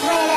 swear